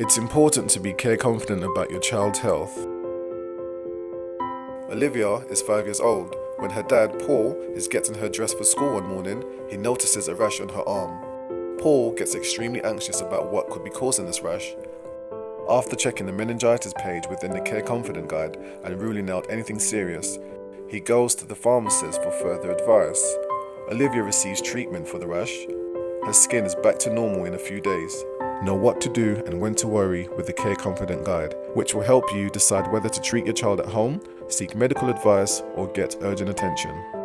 It's important to be care confident about your child's health. Olivia is five years old. When her dad, Paul, is getting her dressed for school one morning, he notices a rash on her arm. Paul gets extremely anxious about what could be causing this rash. After checking the meningitis page within the Care Confident Guide and ruling out anything serious, he goes to the pharmacist for further advice. Olivia receives treatment for the rash. Her skin is back to normal in a few days. Know what to do and when to worry with the Care Confident Guide, which will help you decide whether to treat your child at home, seek medical advice, or get urgent attention.